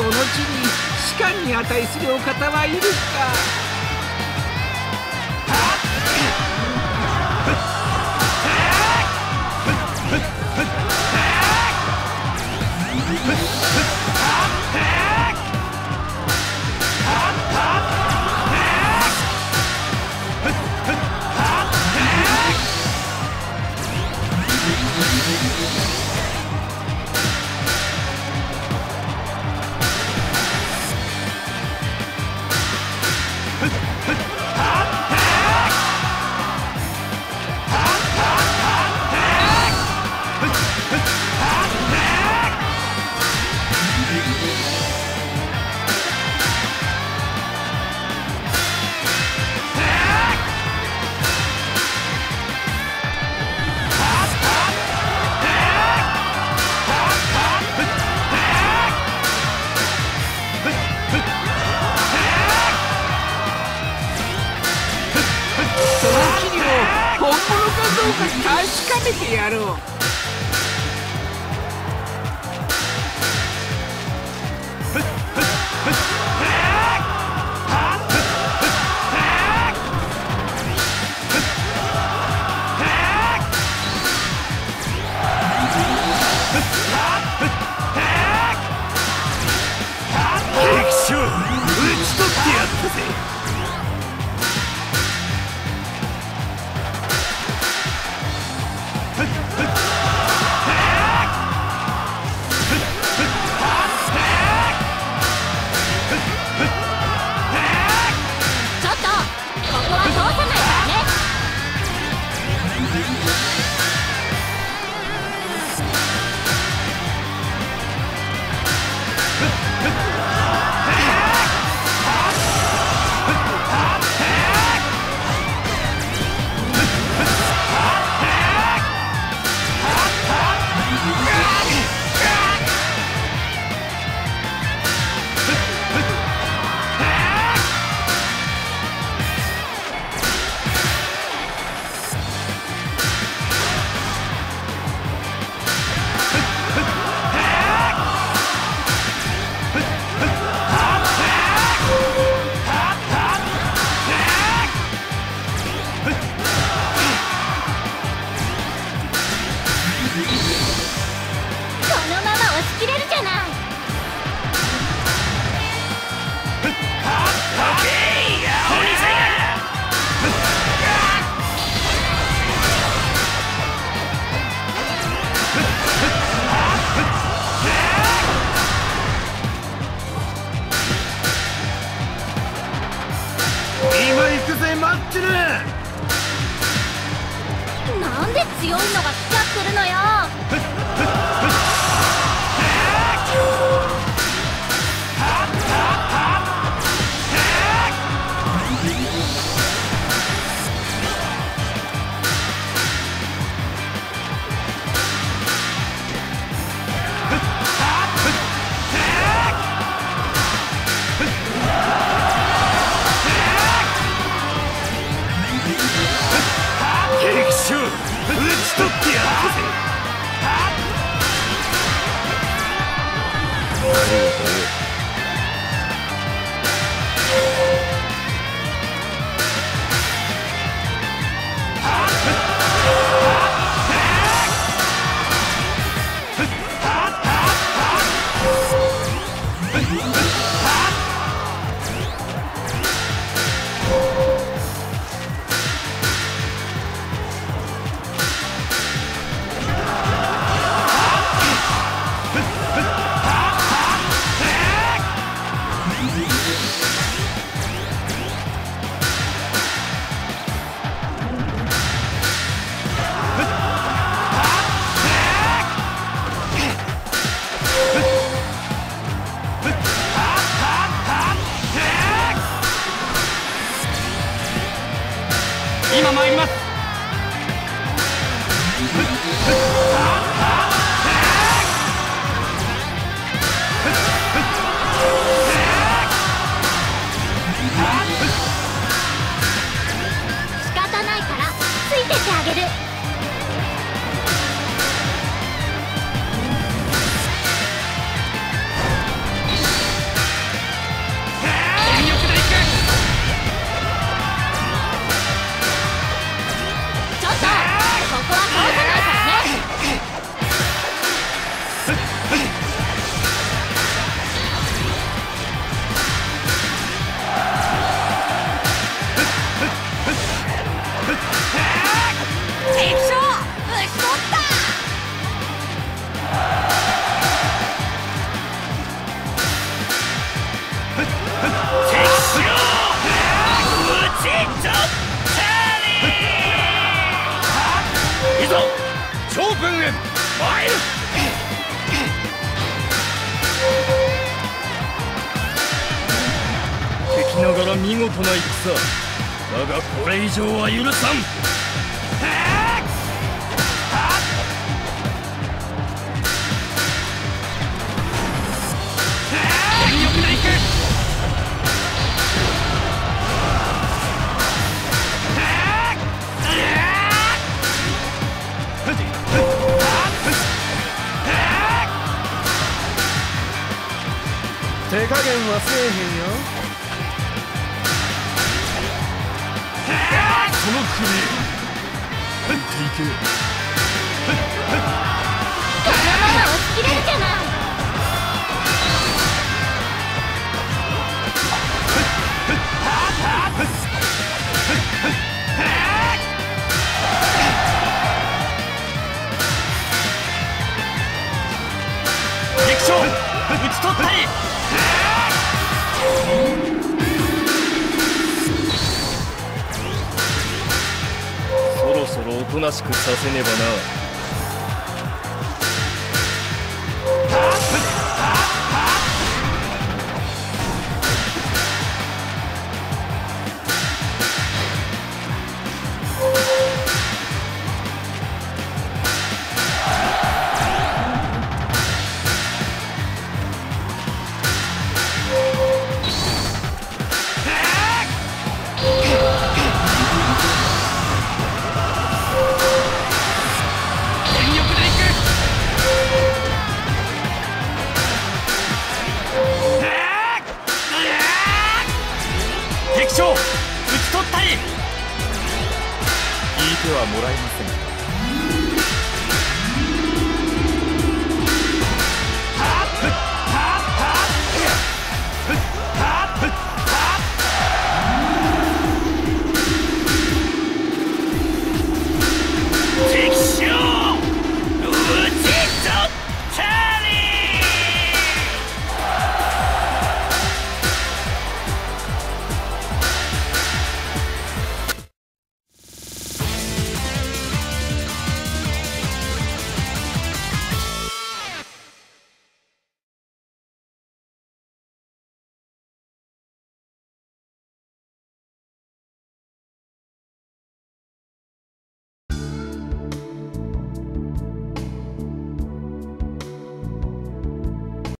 この地に士官に値するお方はいるか。か確かめてやろう。ってなんで強いのが来ちゃってるのよ。なら見事な戦だがこれ以上は許さん。手加減はせえへんよ。れるじゃな。おとなしくさせねばな。